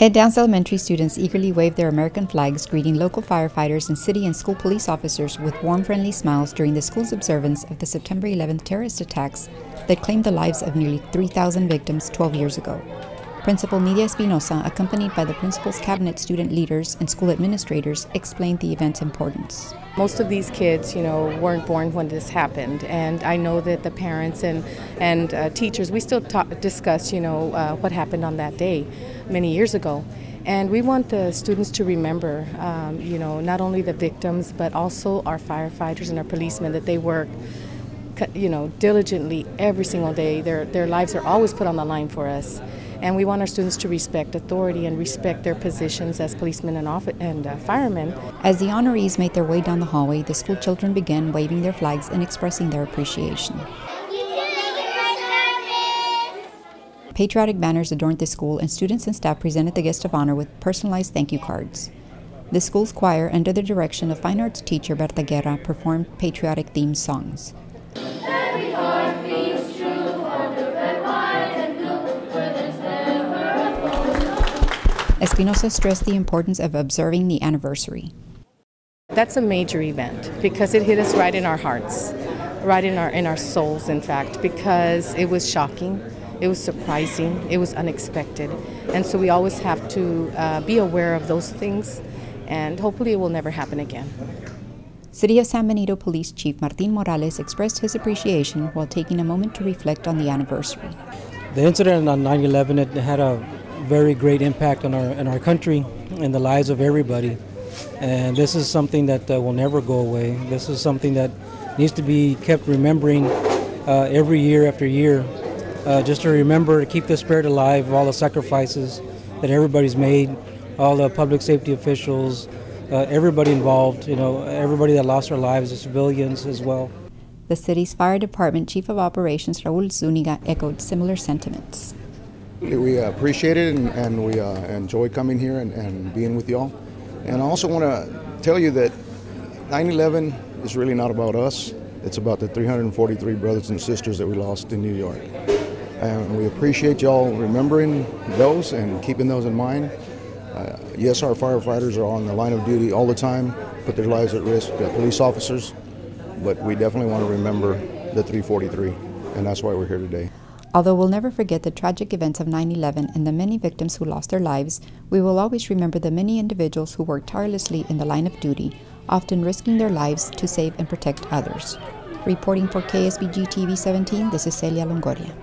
Ed Downs Elementary students eagerly waved their American flags, greeting local firefighters and city and school police officers with warm, friendly smiles during the school's observance of the September 11th terrorist attacks that claimed the lives of nearly 3,000 victims 12 years ago. Principal Nidia Espinosa, accompanied by the principal's cabinet student leaders and school administrators, explained the event's importance. Most of these kids, you know, weren't born when this happened, and I know that the parents and and uh, teachers, we still discuss, you know, uh, what happened on that day many years ago. And we want the students to remember, um, you know, not only the victims, but also our firefighters and our policemen that they work, you know, diligently every single day. Their, their lives are always put on the line for us. And we want our students to respect authority and respect their positions as policemen and, off- and uh, firemen. As the honorees made their way down the hallway, the school children began waving their flags and expressing their appreciation. Patriotic banners adorned the school, and students and staff presented the guest of honor with personalized thank you cards. The school's choir, under the direction of fine arts teacher Berta Guerra, performed patriotic themed songs. Espinosa stressed the importance of observing the anniversary. That's a major event because it hit us right in our hearts, right in our in our souls in fact because it was shocking it was surprising, it was unexpected. And so we always have to uh, be aware of those things, and hopefully it will never happen again. City of San Benito Police Chief Martin Morales expressed his appreciation while taking a moment to reflect on the anniversary. The incident on 9 11 it had a very great impact on our, in our country and the lives of everybody. And this is something that uh, will never go away. This is something that needs to be kept remembering uh, every year after year uh, just to remember to keep the spirit alive of all the sacrifices that everybody's made, all the public safety officials, uh, everybody involved, you know, everybody that lost their lives, the civilians as well. The city's fire department chief of operations, Raul Zuniga, echoed similar sentiments. We appreciate it and, and we uh, enjoy coming here and, and being with y'all. And I also want to tell you that 9 11 is really not about us, it's about the 343 brothers and sisters that we lost in New York. And we appreciate y'all remembering those and keeping those in mind. Uh, yes, our firefighters are on the line of duty all the time, put their lives at risk, uh, police officers, but we definitely want to remember the 343, and that's why we're here today. Although we'll never forget the tragic events of 9 11 and the many victims who lost their lives, we will always remember the many individuals who worked tirelessly in the line of duty, often risking their lives to save and protect others. Reporting for KSBG TV 17, this is Celia Longoria.